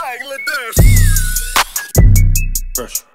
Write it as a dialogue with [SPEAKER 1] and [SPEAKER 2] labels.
[SPEAKER 1] Bangladesh.
[SPEAKER 2] Pressure.